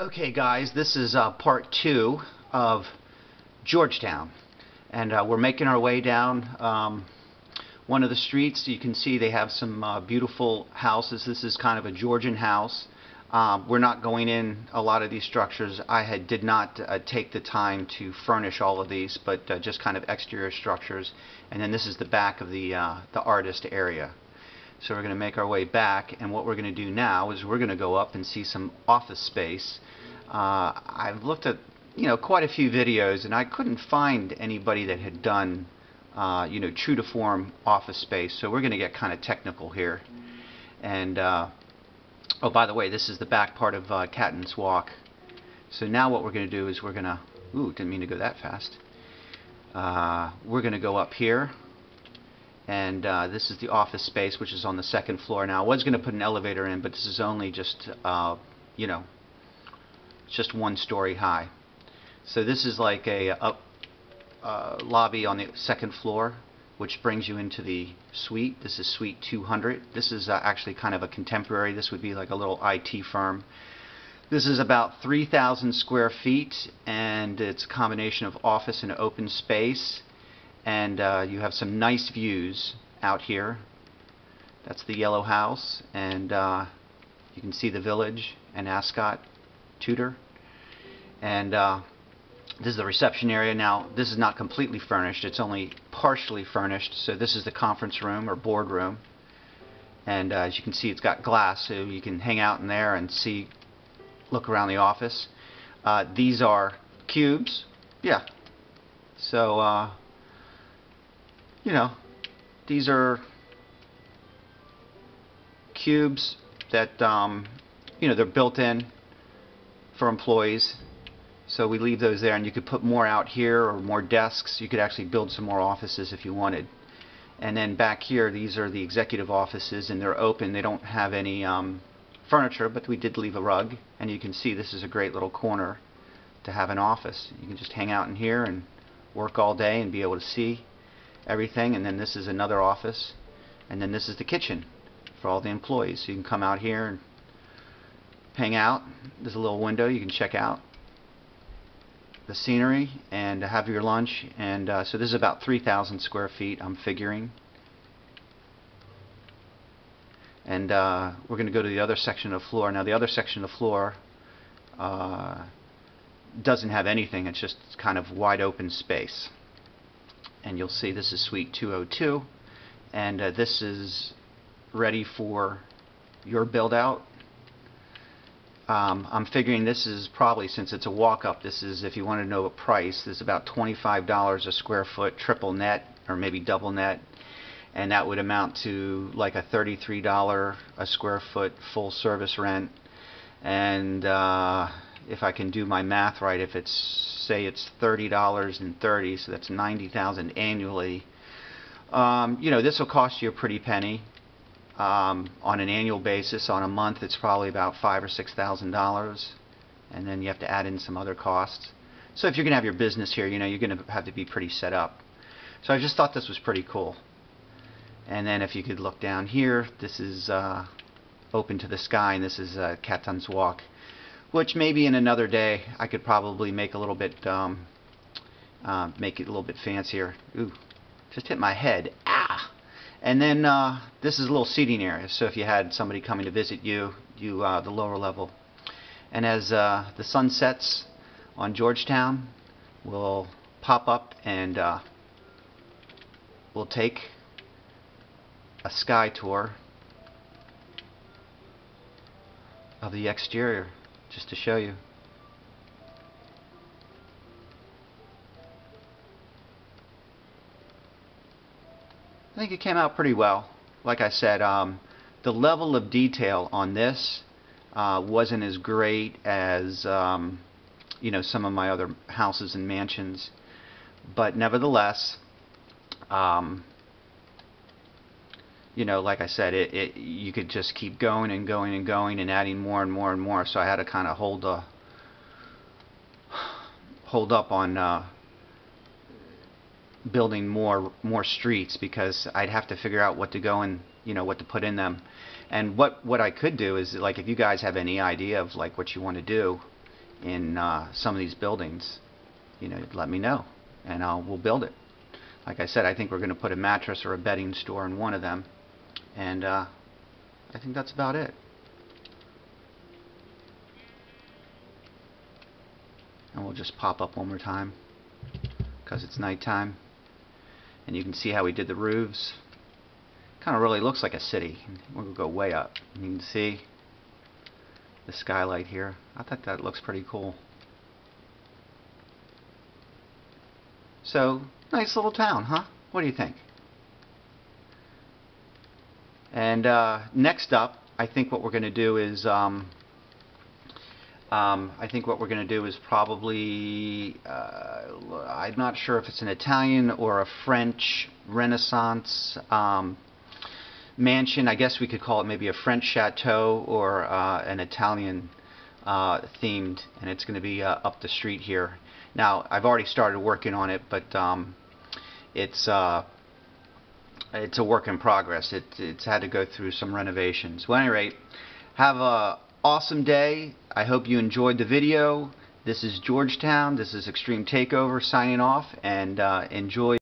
Okay guys, this is uh, part two of Georgetown and uh, we're making our way down um, one of the streets. You can see they have some uh, beautiful houses. This is kind of a Georgian house. Um, we're not going in a lot of these structures. I had, did not uh, take the time to furnish all of these, but uh, just kind of exterior structures. And then this is the back of the, uh, the artist area. So we're going to make our way back, and what we're going to do now is we're going to go up and see some office space. Uh, I've looked at you know quite a few videos, and I couldn't find anybody that had done uh, you know true to form office space. So we're going to get kind of technical here. And uh, oh, by the way, this is the back part of uh, Catton's Walk. So now what we're going to do is we're going to ooh, didn't mean to go that fast. Uh, we're going to go up here and uh, this is the office space which is on the second floor. Now I was going to put an elevator in but this is only just uh, you know just one story high. So this is like a, a, a, lobby on the second floor which brings you into the suite. This is suite 200 this is uh, actually kind of a contemporary. This would be like a little IT firm. This is about 3,000 square feet and it's a combination of office and open space and uh, you have some nice views out here. That's the yellow house and uh, you can see the village and Ascot, Tudor. And uh, this is the reception area. Now this is not completely furnished, it's only partially furnished. So this is the conference room or boardroom. And uh, as you can see it's got glass so you can hang out in there and see, look around the office. Uh, these are cubes. Yeah. So uh, you know, these are cubes that, um, you know, they're built in for employees. So we leave those there and you could put more out here or more desks. You could actually build some more offices if you wanted. And then back here, these are the executive offices and they're open. They don't have any um, furniture, but we did leave a rug. And you can see this is a great little corner to have an office. You can just hang out in here and work all day and be able to see everything and then this is another office and then this is the kitchen for all the employees. So you can come out here and hang out. There's a little window you can check out the scenery and have your lunch. And uh, so this is about 3,000 square feet I'm figuring. And uh, we're going to go to the other section of the floor. Now the other section of the floor uh, doesn't have anything. It's just kind of wide open space and you'll see this is suite 202 and uh, this is ready for your build out. Um, I'm figuring this is probably since it's a walk-up this is if you want to know a price this is about $25 a square foot triple net or maybe double net and that would amount to like a $33 a square foot full service rent. And uh, if I can do my math right, if it's say it's thirty dollars and thirty, so that's ninety thousand annually. Um, you know, this will cost you a pretty penny um, on an annual basis. On a month, it's probably about five or six thousand dollars, and then you have to add in some other costs. So if you're going to have your business here, you know, you're going to have to be pretty set up. So I just thought this was pretty cool. And then if you could look down here, this is uh, open to the sky, and this is uh, Walk which maybe in another day I could probably make a little bit um, uh, make it a little bit fancier. Ooh just hit my head. Ah! And then uh, this is a little seating area. So if you had somebody coming to visit you you uh, the lower level. And as uh, the sun sets on Georgetown we'll pop up and uh, we'll take a sky tour of the exterior just to show you. I think it came out pretty well. Like I said, um, the level of detail on this uh, wasn't as great as um, you know some of my other houses and mansions, but nevertheless, um, you know, like I said, it, it you could just keep going and going and going and adding more and more and more. So I had to kind of hold uh, hold up on uh, building more more streets because I'd have to figure out what to go and you know what to put in them. And what what I could do is like if you guys have any idea of like what you want to do, in uh, some of these buildings, you know, let me know, and I'll we'll build it. Like I said, I think we're going to put a mattress or a bedding store in one of them, and uh, I think that's about it. And we'll just pop up one more time because it's nighttime, and you can see how we did the roofs. Kind of really looks like a city. We'll go way up. You can see the skylight here. I thought that looks pretty cool. So, nice little town, huh? What do you think? And uh, next up, I think what we're going to do is, um, um, I think what we're going to do is probably, uh, I'm not sure if it's an Italian or a French Renaissance um, mansion. I guess we could call it maybe a French chateau or uh, an Italian uh, themed, and it's going to be uh, up the street here. Now, I've already started working on it, but um, it's uh, it's a work in progress. It, it's had to go through some renovations. Well, at any rate, have a awesome day. I hope you enjoyed the video. This is Georgetown. This is Xtreme Takeover signing off, and uh, enjoy.